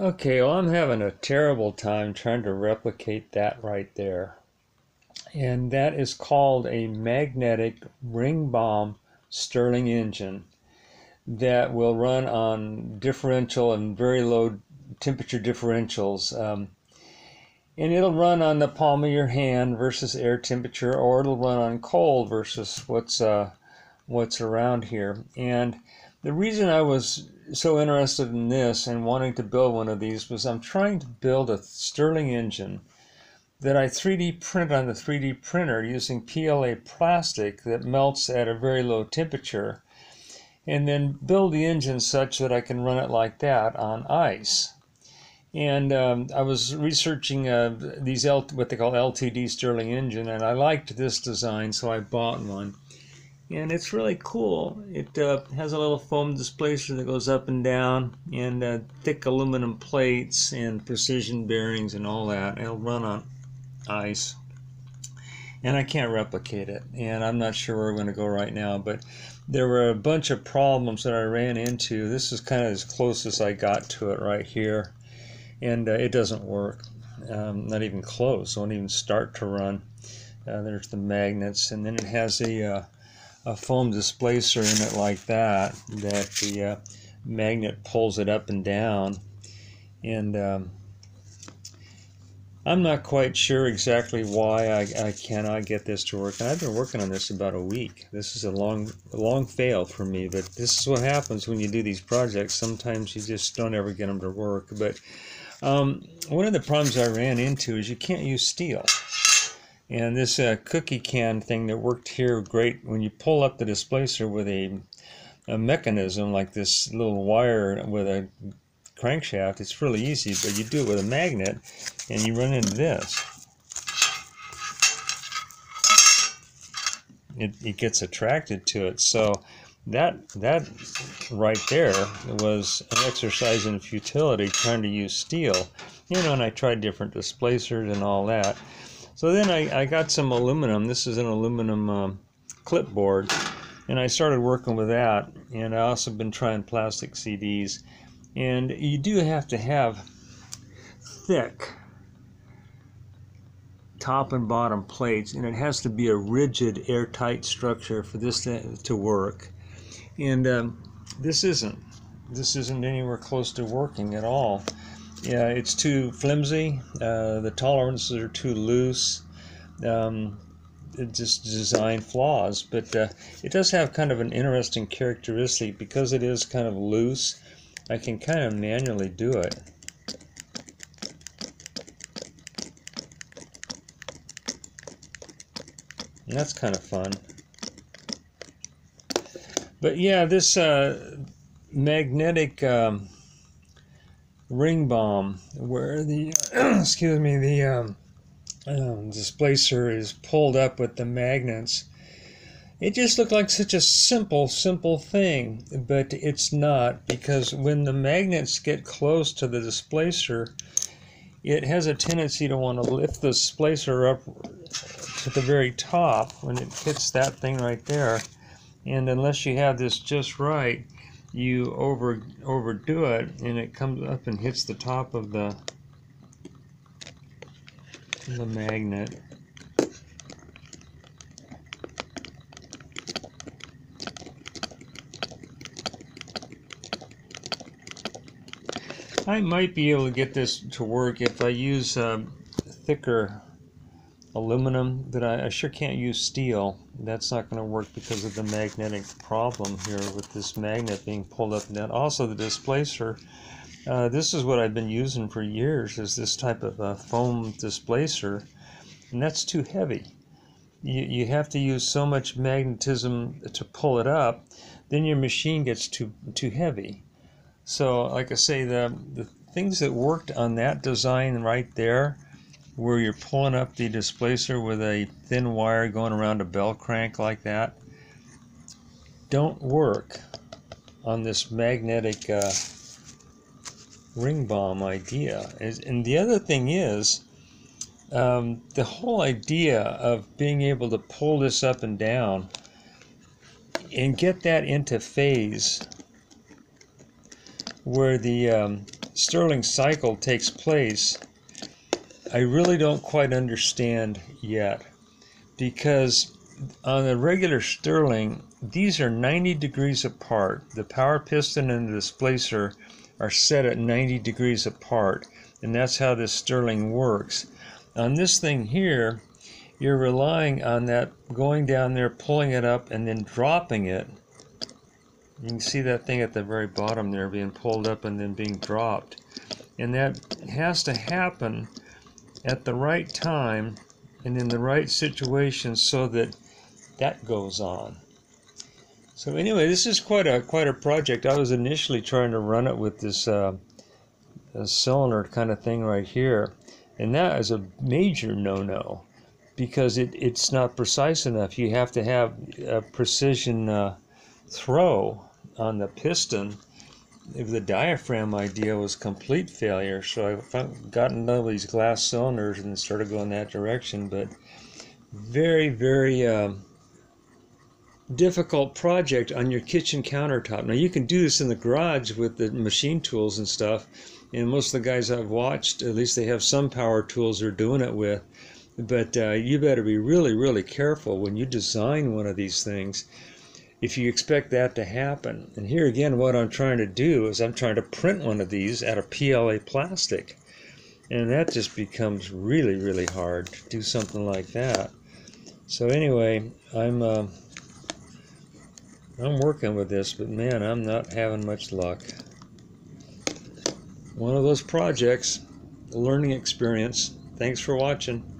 Okay, well, I'm having a terrible time trying to replicate that right there. And that is called a magnetic Ringbom Stirling engine that will run on differential and very low temperature differentials. Um, and it'll run on the palm of your hand versus air temperature, or it'll run on cold versus what's uh, what's around here. And the reason I was so interested in this and wanting to build one of these was I'm trying to build a Stirling engine that I 3D print on the 3D printer using PLA plastic that melts at a very low temperature and then build the engine such that I can run it like that on ice. And um, I was researching uh, these L what they call LTD Stirling engine and I liked this design so I bought one and it's really cool. It uh, has a little foam displacer that goes up and down, and uh, thick aluminum plates and precision bearings and all that. It'll run on ice, and I can't replicate it. And I'm not sure where we're going to go right now, but there were a bunch of problems that I ran into. This is kind of as close as I got to it right here, and uh, it doesn't work. Um, not even close. Won't even start to run. Uh, there's the magnets, and then it has a uh, a foam displacer in it like that that the uh, magnet pulls it up and down and um, I'm not quite sure exactly why I, I cannot get this to work. I've been working on this about a week. This is a long, long fail for me, but this is what happens when you do these projects. Sometimes you just don't ever get them to work. But um, one of the problems I ran into is you can't use steel. And this uh, cookie can thing that worked here great when you pull up the displacer with a, a mechanism like this little wire with a crankshaft, it's really easy, but you do it with a magnet and you run into this. It, it gets attracted to it. So that that right there was an exercise in futility trying to use steel. You know, and I tried different displacers and all that. So then I, I got some aluminum. This is an aluminum um, clipboard. And I started working with that. And I also been trying plastic CDs. And you do have to have thick top and bottom plates. And it has to be a rigid, airtight structure for this to, to work. And um, this isn't. This isn't anywhere close to working at all yeah, it's too flimsy. Uh, the tolerances are too loose. Um, just design flaws, but uh, it does have kind of an interesting characteristic because it is kind of loose. I can kind of manually do it. And that's kind of fun. But yeah, this uh, magnetic um, Ringbom, where the excuse me the um, um, displacer is pulled up with the magnets. It just looked like such a simple, simple thing, but it's not because when the magnets get close to the displacer, it has a tendency to want to lift the displacer up to the very top when it hits that thing right there. And unless you have this just right, you over overdo it and it comes up and hits the top of the the magnet. I might be able to get this to work if I use um, thicker aluminum but I, I sure can't use steel. That's not going to work because of the magnetic problem here with this magnet being pulled up and down. Also the displacer uh, this is what I've been using for years is this type of uh, foam displacer and that's too heavy. You, you have to use so much magnetism to pull it up then your machine gets too too heavy. So like I say the the things that worked on that design right there where you're pulling up the displacer with a thin wire going around a bell crank like that don't work on this magnetic uh, Ringbom idea. And the other thing is, um, the whole idea of being able to pull this up and down and get that into phase where the um, Stirling cycle takes place, I really don't quite understand yet because on a regular Stirling, these are 90 degrees apart. The power piston and the displacer are set at 90 degrees apart, and that's how this Stirling works. On this thing here, you're relying on that going down there, pulling it up, and then dropping it. You can see that thing at the very bottom there being pulled up and then being dropped. And that has to happen at the right time and in the right situation so that that goes on. So anyway, this is quite a quite a project. I was initially trying to run it with this uh, cylinder kind of thing right here, and that is a major no-no because it, it's not precise enough. You have to have a precision uh, throw on the piston. If the diaphragm idea was complete failure, so gotten one of these glass cylinders and started going that direction. But very, very um, difficult project on your kitchen countertop. Now you can do this in the garage with the machine tools and stuff. And most of the guys I've watched, at least they have some power tools they're doing it with. But uh, you better be really, really careful when you design one of these things if you expect that to happen. And here again, what I'm trying to do is I'm trying to print one of these out of PLA plastic. And that just becomes really, really hard to do something like that. So anyway, I'm uh, I'm working with this, but man, I'm not having much luck. One of those projects, learning experience. Thanks for watching.